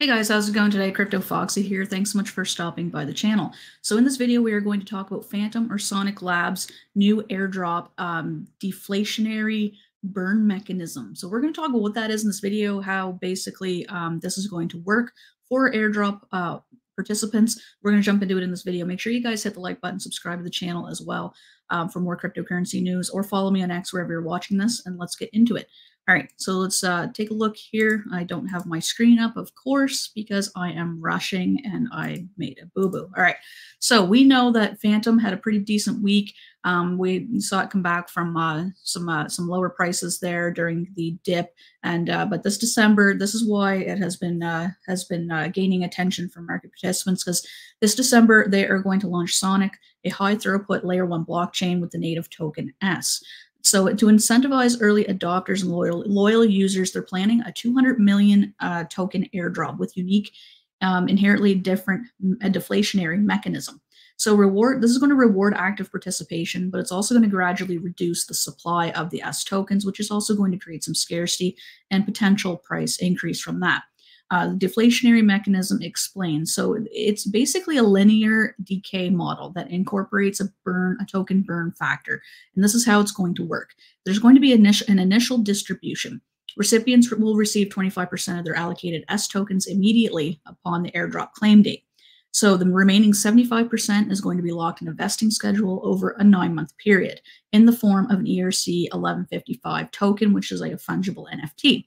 Hey guys, how's it going today? Crypto Foxy here. Thanks so much for stopping by the channel. So in this video, we are going to talk about Fantom or Sonic Labs' new airdrop um, deflationary burn mechanism. So we're going to talk about what that is in this video, how basically um, this is going to work for airdrop uh, participants. We're going to jump into it in this video. Make sure you guys hit the like button, subscribe to the channel as well um, for more cryptocurrency news, or follow me on X wherever you're watching this, and let's get into it. All right, so let's uh, take a look here. I don't have my screen up, of course, because I am rushing and I made a boo-boo. All right, so we know that Fantom had a pretty decent week. Um, we saw it come back from uh, some uh, some lower prices there during the dip, and uh, but this December, this is why it has been uh, has been uh, gaining attention from market participants because this December they are going to launch Sonic, a high throughput layer one blockchain with the native token S. So to incentivize early adopters and loyal loyal users, they're planning a 200 million uh, token airdrop with unique, um, inherently different deflationary mechanism. So reward this is going to reward active participation, but it's also going to gradually reduce the supply of the S tokens, which is also going to create some scarcity and potential price increase from that uh, deflationary mechanism explains. So it's basically a linear decay model that incorporates a burn, a token burn factor. And this is how it's going to work. There's going to be an initial distribution. Recipients will receive 25% of their allocated S tokens immediately upon the airdrop claim date. So the remaining 75% is going to be locked in a vesting schedule over a nine month period in the form of an ERC 1155 token, which is like a fungible NFT.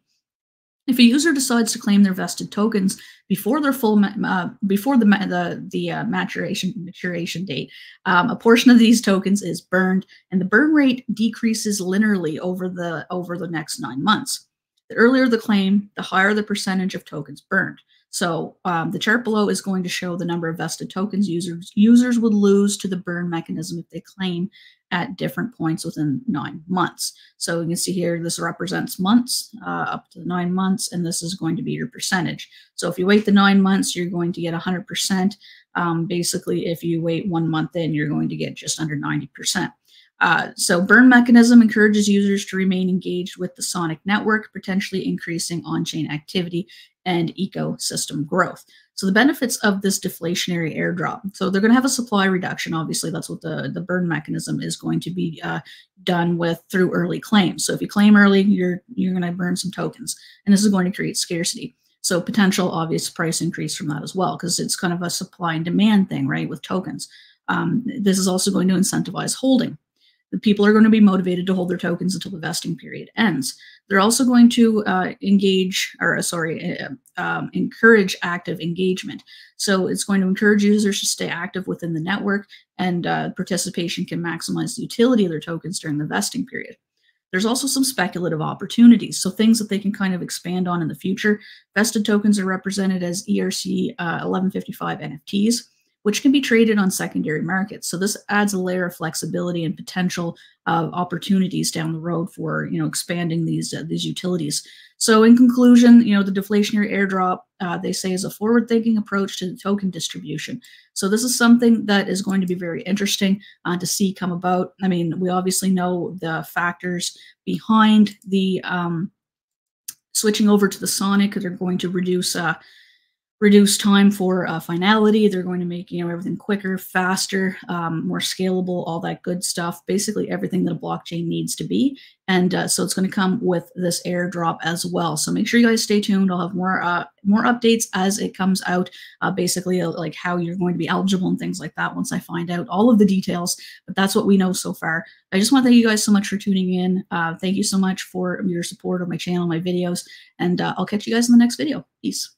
If a user decides to claim their vested tokens before their full uh, before the the the uh, maturation maturation date, um, a portion of these tokens is burned, and the burn rate decreases linearly over the over the next nine months. The earlier the claim, the higher the percentage of tokens burned. So um, the chart below is going to show the number of vested tokens users users would lose to the burn mechanism if they claim at different points within nine months. So you can see here, this represents months uh, up to nine months, and this is going to be your percentage. So if you wait the nine months, you're going to get 100%. Um, basically, if you wait one month in, you're going to get just under 90%. Uh, so burn mechanism encourages users to remain engaged with the Sonic network, potentially increasing on-chain activity and ecosystem growth. So the benefits of this deflationary airdrop. So they're going to have a supply reduction. Obviously, that's what the, the burn mechanism is going to be uh, done with through early claims. So if you claim early, you're you're going to burn some tokens, and this is going to create scarcity. So potential obvious price increase from that as well, because it's kind of a supply and demand thing, right, with tokens. Um, this is also going to incentivize holding people are going to be motivated to hold their tokens until the vesting period ends. They're also going to uh, engage, or uh, sorry, uh, um, encourage active engagement. So it's going to encourage users to stay active within the network, and uh, participation can maximize the utility of their tokens during the vesting period. There's also some speculative opportunities, so things that they can kind of expand on in the future. Vested tokens are represented as ERC 1155 uh, NFTs which can be traded on secondary markets. So this adds a layer of flexibility and potential uh, opportunities down the road for you know expanding these uh, these utilities. So in conclusion, you know the deflationary airdrop uh, they say is a forward-thinking approach to the token distribution. So this is something that is going to be very interesting uh, to see come about. I mean, we obviously know the factors behind the um, switching over to the Sonic. They're going to reduce uh, reduce time for uh, finality. They're going to make you know everything quicker, faster, um, more scalable, all that good stuff. Basically, everything that a blockchain needs to be. And uh, so it's going to come with this airdrop as well. So make sure you guys stay tuned. I'll have more uh, more updates as it comes out. Uh, basically, uh, like how you're going to be eligible and things like that. Once I find out all of the details, but that's what we know so far. I just want to thank you guys so much for tuning in. Uh, thank you so much for your support of my channel, my videos, and I'll catch you guys in the next video. Peace.